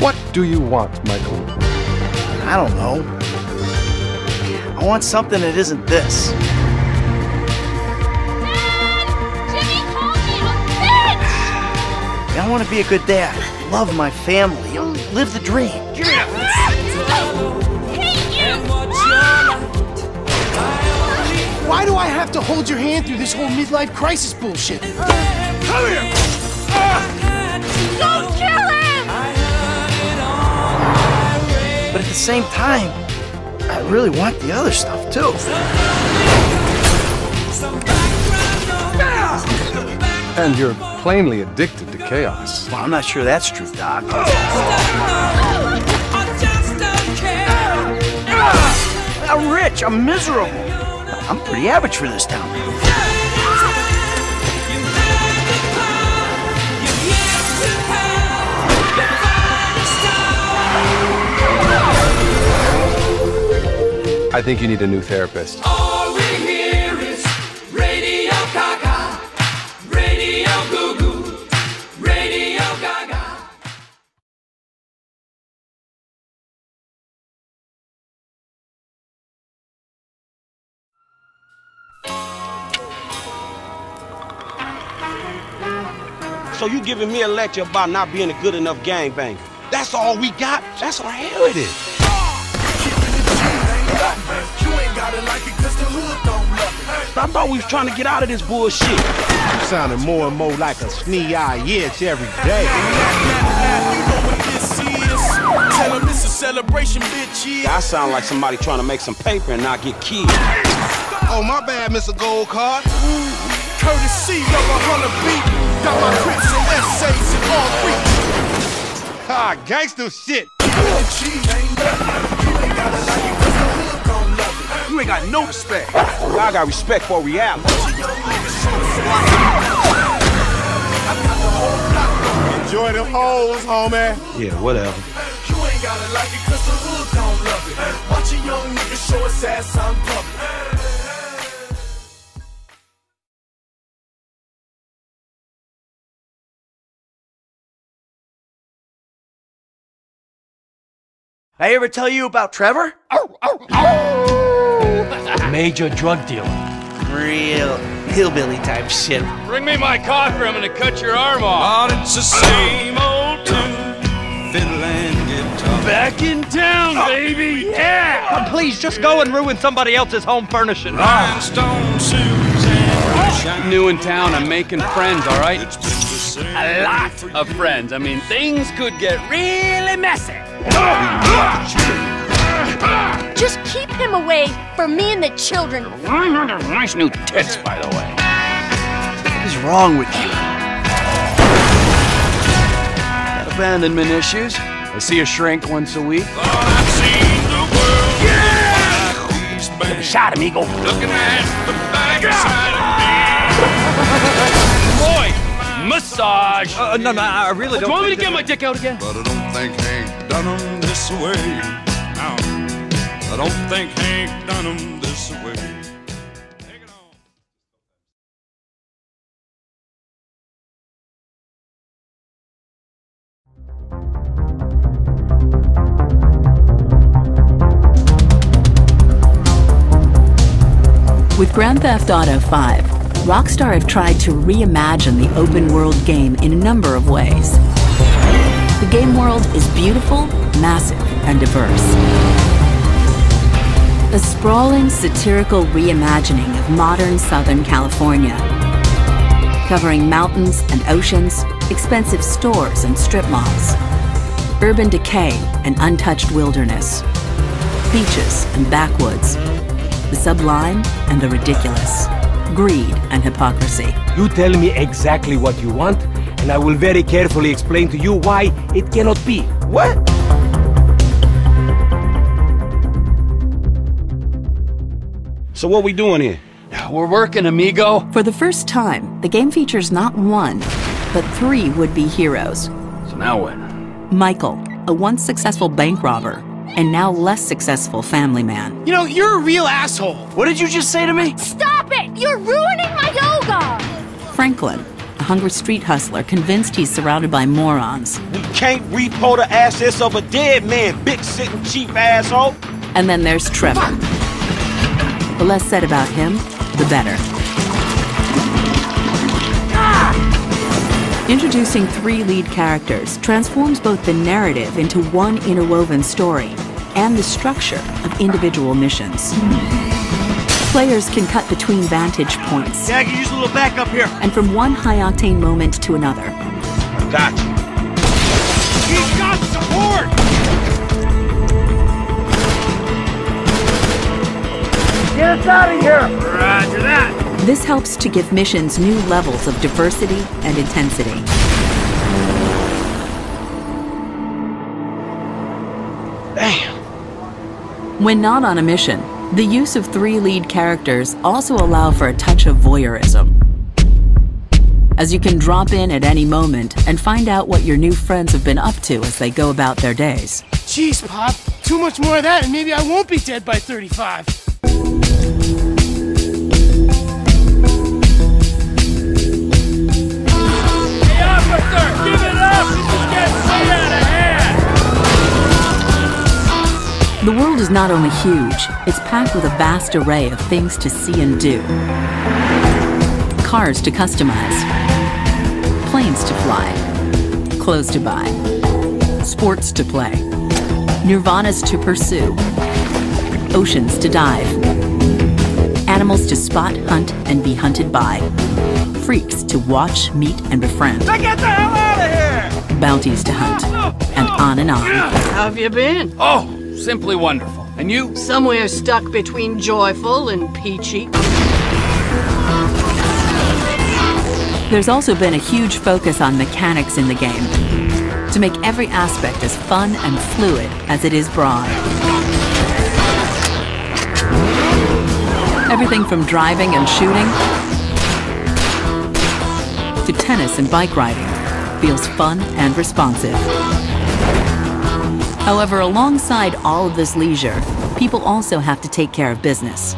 What do you want, Michael? I don't know. I want something that isn't this. Jimmy called me a bitch! I want to be a good dad, love my family, live the dream. Hate you! Why do I have to hold your hand through this whole midlife crisis bullshit? Don't kill the same time, I really want the other stuff too. And you're plainly addicted to chaos. Well, I'm not sure that's true, Doc. I'm rich, I'm miserable. I'm pretty average for this town. I think you need a new therapist. All we hear is Radio Gaga, Radio Goo Goo, Radio Gaga. So you giving me a lecture about not being a good enough gangbanger? That's all we got? That's our heritage. I thought we was trying to get out of this bullshit. You sounding more and more like a snee-eye itch every day. Tell him it's a celebration, bitch. I sound like somebody trying to make some paper and not get killed. Oh, my bad, Mr. Gold Card. Courtesy of a hundred beat. Got my crips and essays in all three. Ah, gangster shit. You ain't got no respect. I got respect for reality. Enjoy them hoes, homie. Yeah, whatever. You ain't gotta like it cause the hood don't love it. Watch a young nigga show his ass on public. I ever tell you about Trevor? Oh, oh, oh. Major drug dealer. Real hillbilly type shit. Bring me my coffee, I'm gonna cut your arm off. it's the same old tune. Fiddle and guitar. Back in town, oh. baby! Yeah! please, just go and ruin somebody else's home furnishing. Rhinestone Suzanne. New in town, I'm making friends, all right? A lot of friends. I mean, things could get really messy. Ah! Ah! Just keep him away from me and the children. Nice new tits, by the way. What is wrong with you? Got abandonment issues. I see a shrink once a week. Oh, I've seen the world. Yeah! These bands Shot, amigo. looking at the backside Boy, massage. Uh, no, no, I really don't. Do you want me to get my dick out again? But I don't think Hank done 'em this way. Don't think Hank done 'em this way. With Grand Theft Auto 5, Rockstar have tried to reimagine the open world game in a number of ways. The game world is beautiful, massive, and diverse. A sprawling, satirical reimagining of modern Southern California, covering mountains and oceans, expensive stores and strip malls, urban decay and untouched wilderness, beaches and backwoods, the sublime and the ridiculous, greed and hypocrisy. You tell me exactly what you want, and I will very carefully explain to you why it cannot be. What? So what we doing here? We're working, amigo. For the first time, the game features not one, but three would be heroes So now what? Michael, a once successful bank robber, and now less successful family man. You know, you're a real asshole. What did you just say to me? Stop it! You're ruining my yoga! Franklin, a hungry street hustler convinced he's surrounded by morons. We can't repo the assets of a dead man, big sitting cheap asshole. And then there's Trevor. The less said about him, the better. Introducing three lead characters transforms both the narrative into one interwoven story and the structure of individual missions. Players can cut between vantage points. Yeah, I can use a little backup here. And from one high octane moment to another. Gotcha. He's got support! Get us out of here! Roger that! This helps to give missions new levels of diversity and intensity. Damn. When not on a mission, the use of three lead characters also allow for a touch of voyeurism. As you can drop in at any moment and find out what your new friends have been up to as they go about their days. Jeez, Pop. Too much more of that and maybe I won't be dead by 35. Is not only huge, it's packed with a vast array of things to see and do. Cars to customize, planes to fly, clothes to buy, sports to play, nirvanas to pursue, oceans to dive, animals to spot, hunt, and be hunted by, freaks to watch, meet, and befriend. Now get the hell out of here! bounties to hunt, and on and on. How have you been? Oh, simply wonderful. And you? Somewhere stuck between joyful and peachy. There's also been a huge focus on mechanics in the game to make every aspect as fun and fluid as it is broad. Everything from driving and shooting to tennis and bike riding feels fun and responsive. However, alongside all of this leisure, people also have to take care of business.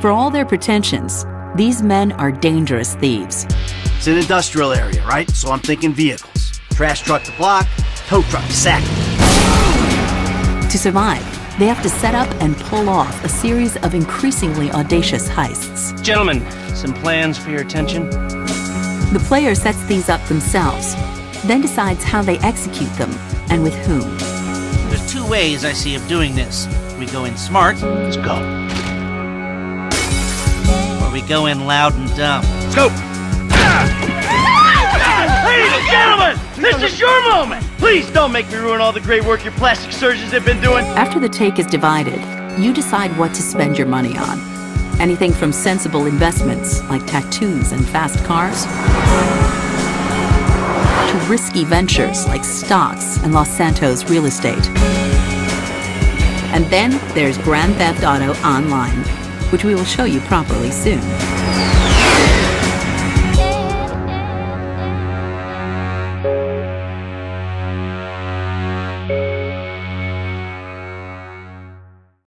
For all their pretensions, these men are dangerous thieves. It's an industrial area, right? So I'm thinking vehicles. Trash truck to block, tow truck to sack. To survive, they have to set up and pull off a series of increasingly audacious heists. Gentlemen, some plans for your attention. The player sets these up themselves, then decides how they execute them and with whom. There's two ways I see of doing this. We go in smart. Let's go. Or we go in loud and dumb. Let's go. Ladies and gentlemen, this is your moment. Please don't make me ruin all the great work your plastic surgeons have been doing. After the take is divided, you decide what to spend your money on. Anything from sensible investments like tattoos and fast cars to risky ventures like stocks and Los Santos real estate. And then there's Grand Theft Auto Online, which we will show you properly soon.